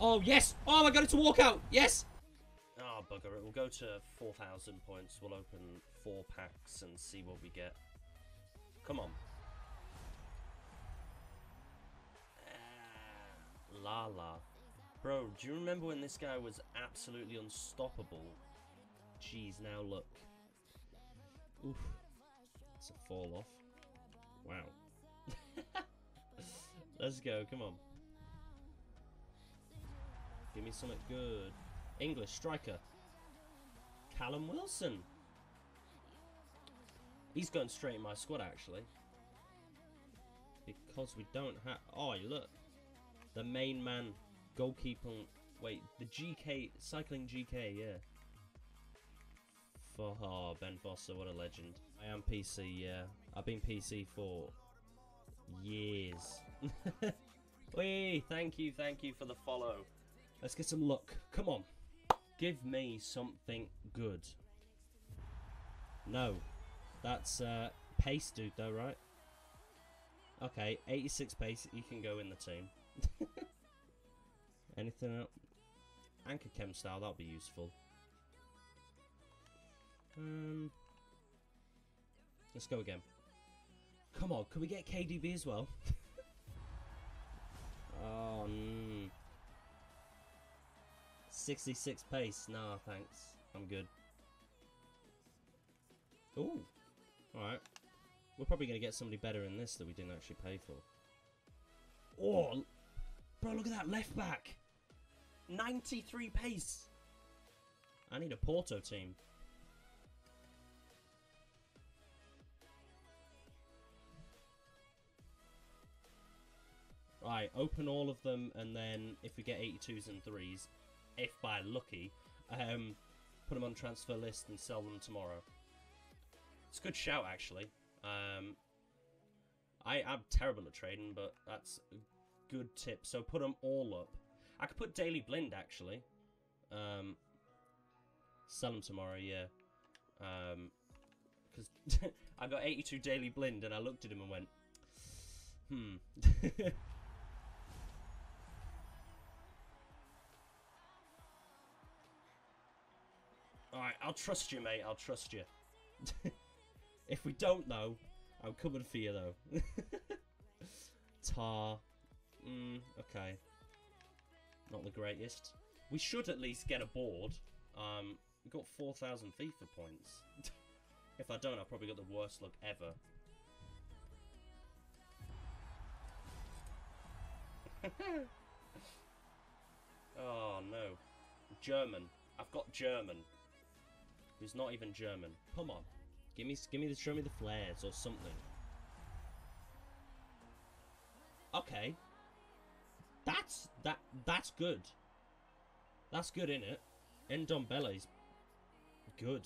Oh, yes. Oh, my God, it's a walkout. Yes. Oh, bugger it. We'll go to 4,000 points. We'll open four packs and see what we get. Come on. Ah, la, Bro, do you remember when this guy was absolutely unstoppable? Jeez, now look. Oof. It's a fall off. Wow. Let's go, come on. Give me something good. English striker. Callum Wilson. He's going straight in my squad, actually. Because we don't have... Oh, look. The main man, goalkeeper... Wait, the GK... Cycling GK, yeah. For oh, Ben Foster, what a legend. I am PC, yeah. I've been PC for years. Wee, thank you, thank you for the follow. Let's get some luck. Come on. Give me something good. No. That's uh, pace dude though, right? Okay, 86 pace, you can go in the team. Anything else? Anchor chem style, that'll be useful. Um, let's go again. Come on, can we get KDB as well? oh, mm. 66 pace. Nah, thanks. I'm good. Ooh. Alright. We're probably going to get somebody better in this that we didn't actually pay for. Oh! Bro, look at that left back! 93 pace! I need a Porto team. Right, open all of them, and then if we get 82s and 3s, if by lucky, um, put them on transfer list and sell them tomorrow. It's a good shout, actually. Um, I, I'm terrible at trading, but that's a good tip. So put them all up. I could put Daley Blind, actually. Um, sell them tomorrow, yeah. Um, because I got 82 Daley Blind, and I looked at him and went, hmm. Alright, I'll trust you, mate. I'll trust you. if we don't, though, I'm coming for you, though. Tar. Mm, okay. Not the greatest. We should at least get a board. Um, we got 4,000 FIFA points. if I don't, I've probably got the worst luck ever. oh, no. German. I've got German who's not even German. Come on. Give me, give me the, show me the flares or something. Okay. That's, that, that's good. That's good, in it. Ndombele's good.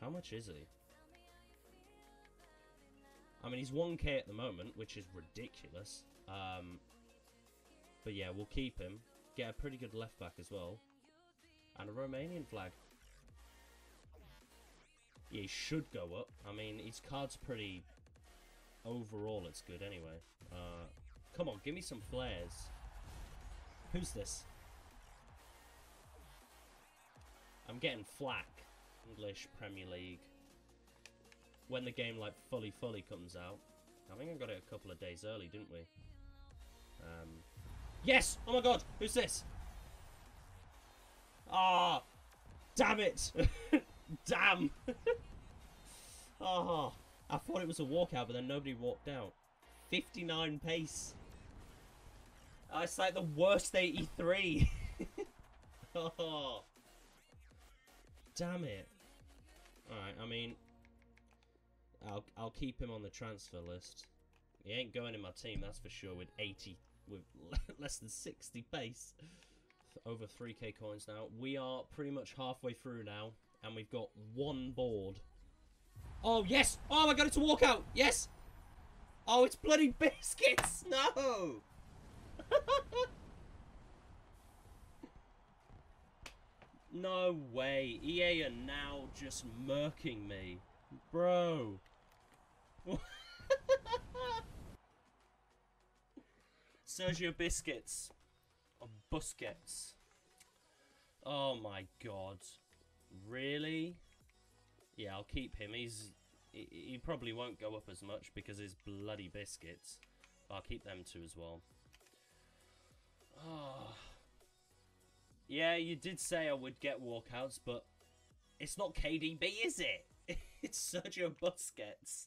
How much is he? I mean, he's 1k at the moment, which is ridiculous. Um, but yeah, we'll keep him. Get a pretty good left back as well. And a Romanian flag. He should go up. I mean, his card's pretty... Overall, it's good anyway. Uh, come on, give me some flares. Who's this? I'm getting flack. English Premier League. When the game, like, fully, fully comes out. I think I got it a couple of days early, didn't we? Um, yes! Oh my god! Who's this? Ah! Oh, damn it! damn! oh, I thought it was a walkout, but then nobody walked out. 59 pace. Oh, it's like the worst 83. oh. Damn it. Alright, I mean, I'll, I'll keep him on the transfer list. He ain't going in my team, that's for sure, with 80, with less than 60 pace over 3k coins now. We are pretty much halfway through now, and we've got one board. Oh, yes! Oh my god, it's a walkout! Yes! Oh, it's bloody biscuits! No! no way. EA are now just murking me. Bro. Sergio Biscuits. Busquets. Oh my god. Really? Yeah, I'll keep him. He's he, he probably won't go up as much because his bloody biscuits. I'll keep them too as well. Oh. Yeah, you did say I would get walkouts, but it's not KDB, is it? it's Sergio Busquets.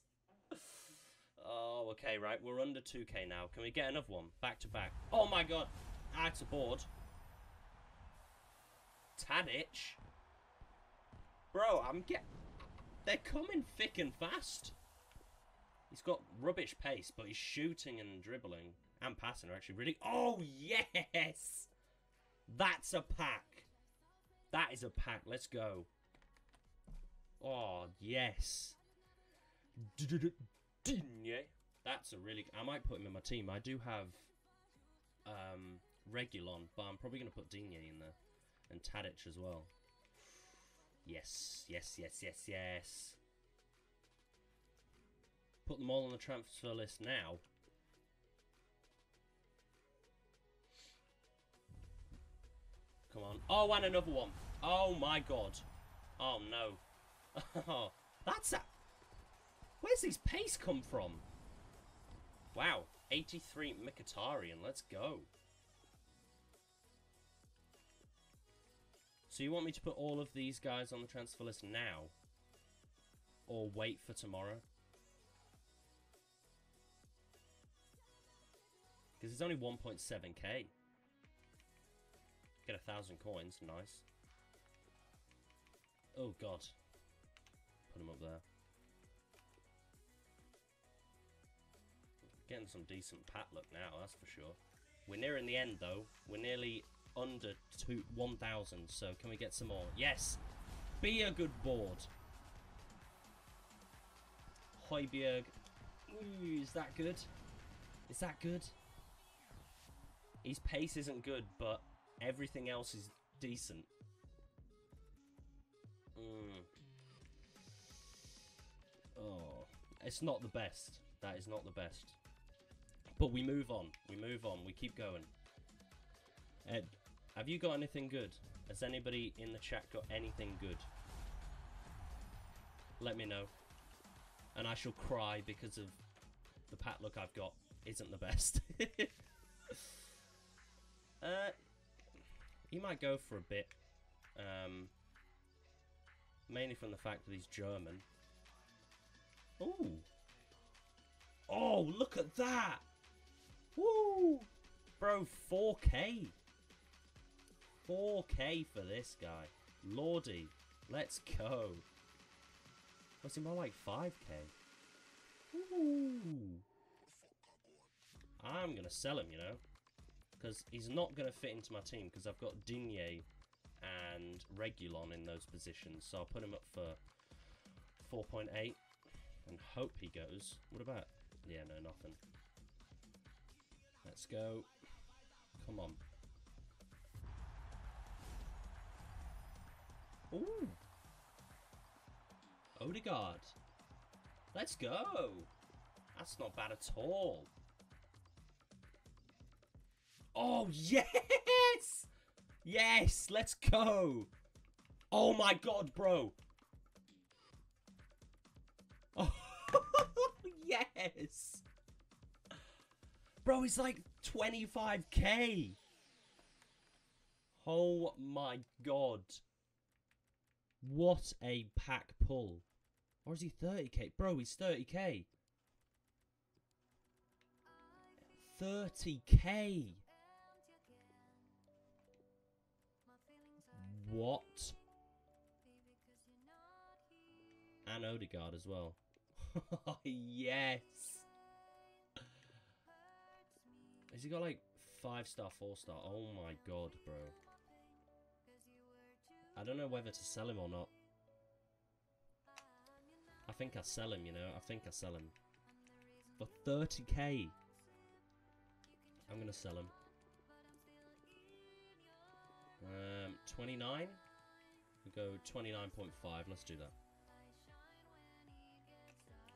Oh, okay, right. We're under 2k now. Can we get another one? Back to back. Oh my god. Out of board. Tadic. Bro, I'm get. They're coming thick and fast. He's got rubbish pace, but he's shooting and dribbling and passing are actually really. Oh yes, that's a pack. That is a pack. Let's go. Oh yes. That's a really. I might put him in my team. I do have um, Reguilón, but I'm probably going to put Digne in there and Tadic as well. Yes, yes, yes, yes, yes. Put them all on the transfer list now. Come on. Oh, and another one. Oh my god. Oh no. That's a... Where's his pace come from? Wow. 83 Mkhitaryan. Let's go. So you want me to put all of these guys on the transfer list now? Or wait for tomorrow? Because it's only 1.7k. Get a thousand coins, nice. Oh god. Put them up there. Getting some decent pat look now, that's for sure. We're nearing the end though. We're nearly under two 1,000, so can we get some more? Yes! Be a good board. Højbjerg. Ooh, is that good? Is that good? His pace isn't good, but everything else is decent. Mm. Oh, it's not the best. That is not the best. But we move on. We move on. We keep going. Ed, have you got anything good? Has anybody in the chat got anything good? Let me know. And I shall cry because of the pat look I've got isn't the best. uh, he might go for a bit. Um, mainly from the fact that he's German. Ooh. Oh, look at that! Woo! Bro, 4K. 4k for this guy. Lordy. Let's go. Was he more like 5k? Ooh. I'm going to sell him, you know. Because he's not going to fit into my team because I've got Digne and Reguilón in those positions. So I'll put him up for 4.8 and hope he goes. What about... Yeah, no, nothing. Let's go. Come on. Ooh. Odegaard. Let's go. That's not bad at all. Oh, yes! Yes, let's go. Oh my god, bro. Oh, yes. Bro, it's like 25k. Oh my god. What a pack pull. Or is he 30k? Bro, he's 30k. 30k. What? And Odegaard as well. yes. Has he got like five star, four star? Oh my god, bro. I don't know whether to sell him or not. I think I sell him, you know. I think I sell him. For 30k. I'm going to sell him. Um, 29? We go 29.5. Let's do that.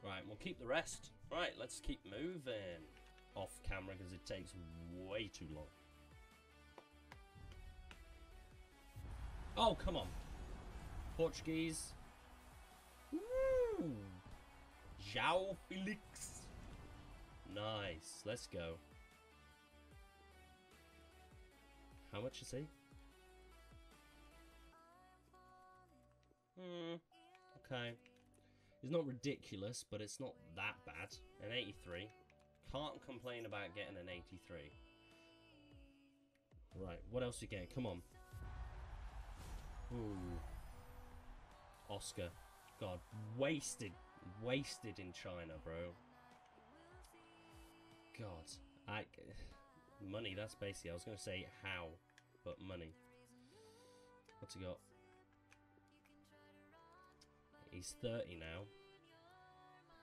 Right, we'll keep the rest. Right, let's keep moving. off camera because it takes way too long. Oh, come on. Portuguese. Woo! João Felix. Nice. Let's go. How much is he? Hmm. Okay. It's not ridiculous, but it's not that bad. An 83. Can't complain about getting an 83. Right, what else you getting? Come on. Ooh. Oscar. God, wasted. Wasted in China, bro. God. I... Money, that's basically... I was going to say how, but money. What's he got? He's 30 now.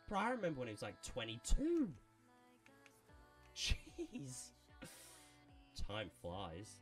Bro, I remember when he was like 22. Jeez. Time flies.